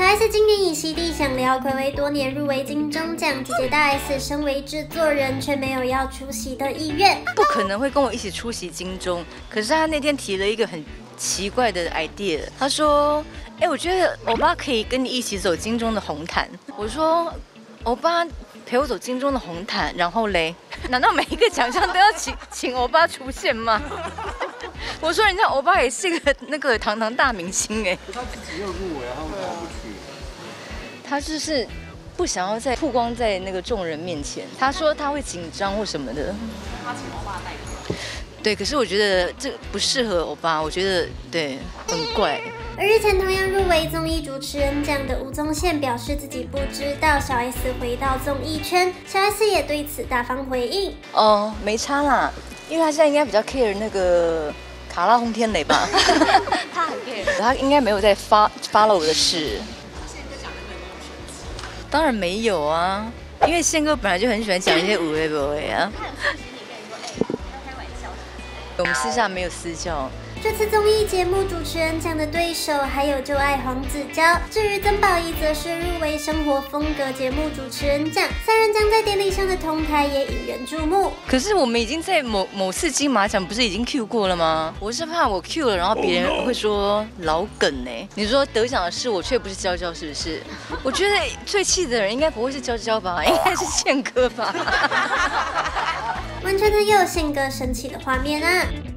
小 S 今年以犀利想聊，暌违多年入围金钟奖，姐姐大 S 身为制作人，却没有要出席的意愿。不可能会跟我一起出席金钟，可是他那天提了一个很奇怪的 idea，他说：“哎，我觉得欧巴可以跟你一起走金钟的红毯。”我说：“欧巴陪我走金钟的红毯，然后嘞，难道每一个奖项都要请请欧巴出现吗？” 我说：“人家欧巴也是个那个堂堂大明星哎。”他自己又入围，他为什么不去？他就是不想要再曝光在那个众人面前。他说他会紧张或什么的。他请欧巴代表。对，可是我觉得这不适合欧巴，我觉得对很怪。而日前同样入围综艺主持人奖的吴宗宪表示自己不知道小 S 回到综艺圈，小 S 也对此大方回应：哦，没差啦，因为他现在应该比较 care 那个卡拉轰天雷吧。他很 care，他应该没有在发 follow 我的事。当然没有啊，因为宪哥本来就很喜欢讲一些无谓不谓啊。我们私下没有私交。这次综艺节目主持人奖的对手还有就爱黄子佼，至于曾宝仪则是入围生活风格节目主持人奖。三人将在典礼上的同台也引人注目。可是我们已经在某某次金马奖不是已经 Q 过了吗？我是怕我 Q 了，然后别人会说老梗呢。你说得奖的是我，却不是娇娇，是不是？我觉得最气的人应该不会是娇娇吧，应该是宪哥吧。完成的又性格神奇的画面啊。